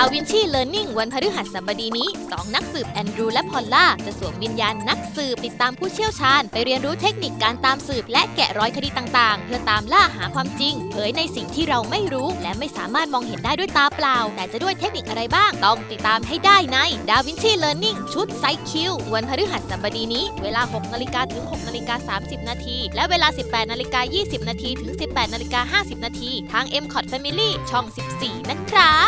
ดาวินชี Learning วันพฤหัสบดีนี้สองนักสืบแอนดรูและพอลล่า จะสวมวิญญาณนักสืบติดตามผู้เชี่ยวชาญ ไปเรียนรู้เทคนิคการตามสืบและแกะรอยคดีต่างๆ เพื่อตามล่าหาความจริงเผยในสิ่งที่เราไม่รู้ และไม่สามารถมองเห็นได้ด้วยตาเปล่า แต่จะด้วยเทคนิคอะไรบ้าง ต้องติดตามให้ได้ในดาวินชี Learning ชุด Sci Q วันพฤหัสบดีนี้ เวลา 6นาฬิกาถึง6นาฬิกา30 นาทีและเวลา 18นาฬิกา20 นาทีถึง 18นาฬิกา50 นาทีทาง m c o t Family ช่อง 14 นะครับ